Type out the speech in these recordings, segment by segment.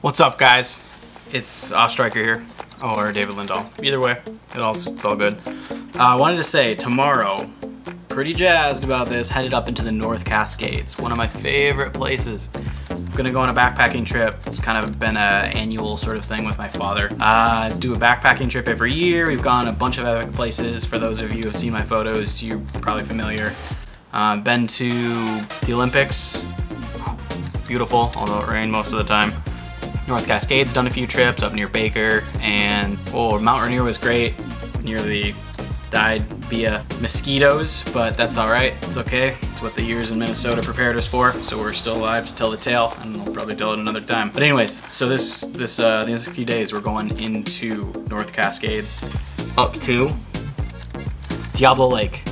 What's up, guys? It's Austriker here, or David Lindahl. Either way, it all, it's all good. Uh, I wanted to say, tomorrow, pretty jazzed about this, headed up into the North Cascades, one of my favorite places. I'm gonna go on a backpacking trip. It's kind of been an annual sort of thing with my father. Uh, do a backpacking trip every year. We've gone a bunch of epic places. For those of you who have seen my photos, you're probably familiar. Uh, been to the Olympics, beautiful, although it rained most of the time. North Cascades, done a few trips up near Baker, and oh, Mount Rainier was great. Nearly died via mosquitoes, but that's all right. It's okay. It's what the years in Minnesota prepared us for, so we're still alive to tell the tale, and we'll probably tell it another time. But anyways, so this this uh, these few days we're going into North Cascades, up to Diablo Lake,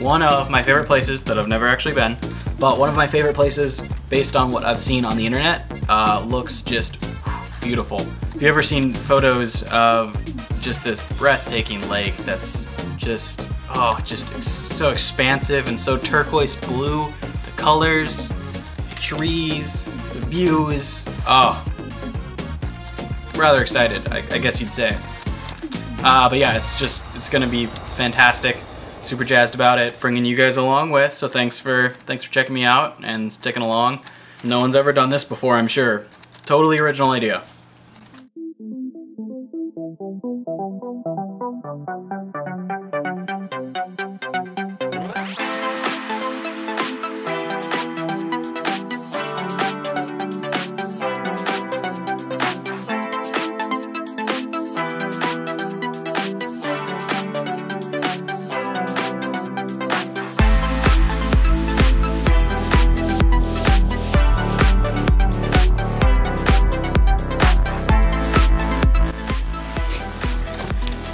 one of my favorite places that I've never actually been, but one of my favorite places based on what I've seen on the internet. Uh, looks just beautiful. Have you ever seen photos of just this breathtaking lake that's just, oh, just so expansive and so turquoise blue? The colors, the trees, the views. Oh, rather excited, I, I guess you'd say. Uh, but yeah, it's just, it's gonna be fantastic. Super jazzed about it, bringing you guys along with. So thanks for thanks for checking me out and sticking along. No one's ever done this before, I'm sure. Totally original idea. Thank you.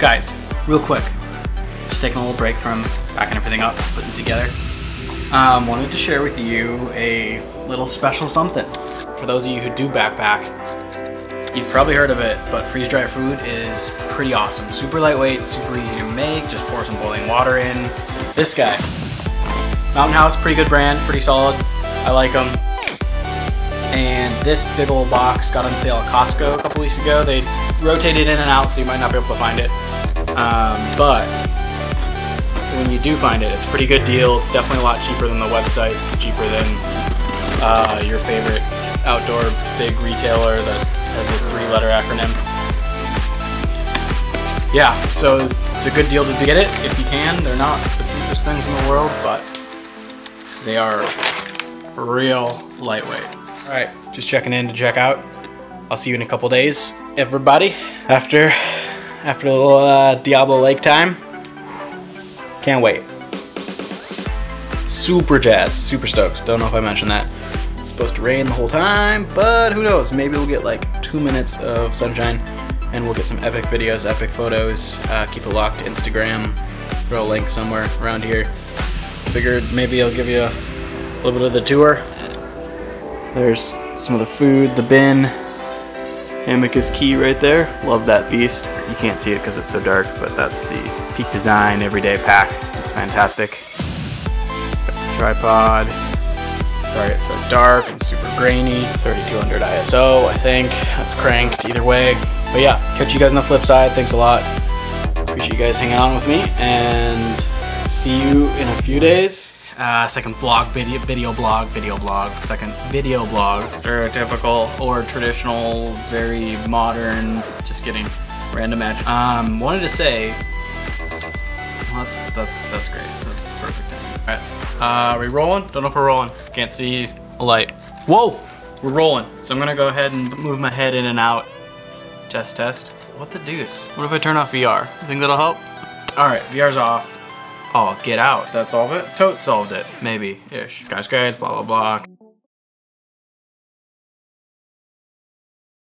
Guys, real quick, just taking a little break from backing everything up, putting it together. Um, wanted to share with you a little special something. For those of you who do backpack, you've probably heard of it, but freeze-dried food is pretty awesome. Super lightweight, super easy to make, just pour some boiling water in. This guy, Mountain House, pretty good brand, pretty solid. I like them. And this big old box got on sale at Costco a couple weeks ago. They rotated in and out, so you might not be able to find it. Um, but when you do find it, it's a pretty good deal. It's definitely a lot cheaper than the websites, cheaper than uh, your favorite outdoor big retailer that has a three-letter acronym. Yeah, so it's a good deal to get it if you can. They're not the cheapest things in the world, but they are real lightweight. All right, just checking in to check out. I'll see you in a couple days, everybody. After after a little uh, Diablo Lake time. Can't wait. Super jazz, super stoked. Don't know if I mentioned that. It's supposed to rain the whole time, but who knows? Maybe we'll get like two minutes of sunshine and we'll get some epic videos, epic photos. Uh, keep it locked Instagram. Throw a link somewhere around here. Figured maybe I'll give you a little bit of the tour. There's some of the food, the bin, Amicus key right there. Love that beast. You can't see it because it's so dark, but that's the Peak Design everyday pack. It's fantastic. tripod. Sorry it's so dark and super grainy. 3200 ISO, I think. That's cranked either way. But yeah, catch you guys on the flip side. Thanks a lot. Appreciate you guys hanging on with me and see you in a few days. Uh, second vlog, video, video blog, video blog, second video blog. Stereotypical or traditional, very modern, just kidding, random match. Um, wanted to say, well, that's, that's, that's great. That's perfect. All right, uh, are we rolling? Don't know if we're rolling. Can't see a light. Whoa, we're rolling. So I'm gonna go ahead and move my head in and out. Test, test. What the deuce? What if I turn off VR? You think that'll help? All right, VR's off. Oh, get out. That solve it? Tote solved it. Maybe. Ish. Guys, guys, blah, blah, blah.